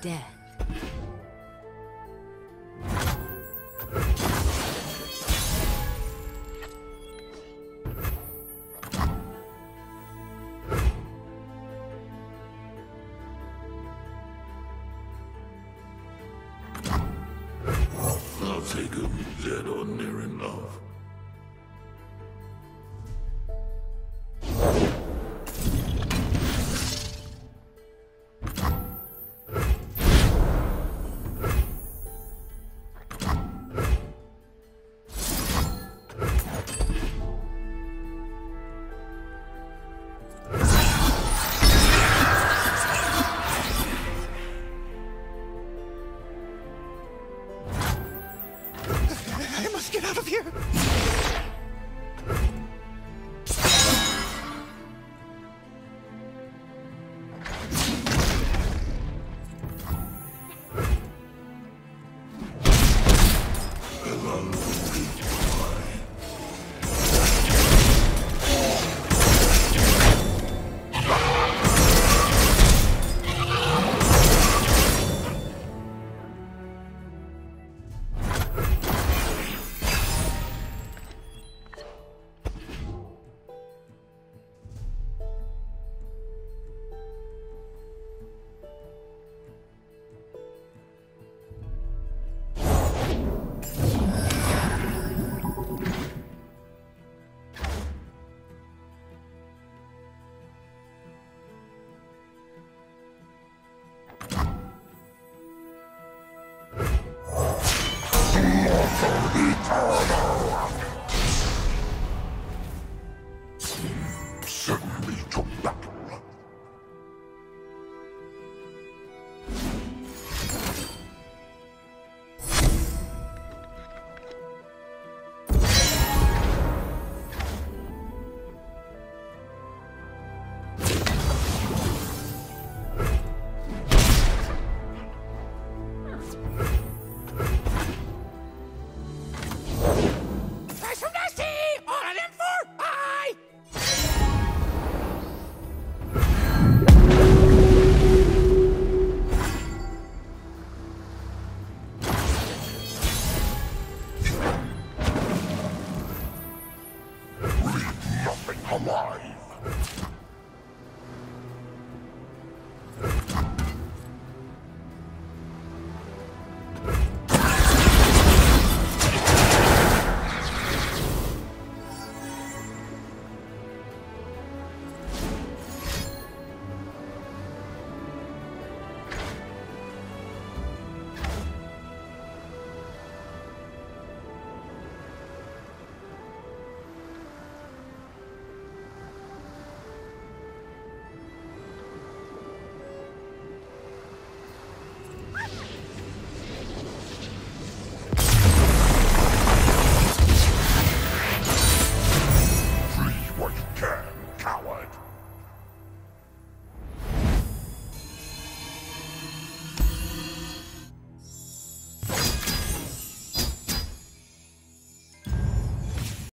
death. I'll take him dead or near enough. Get out of here. eternal. me to.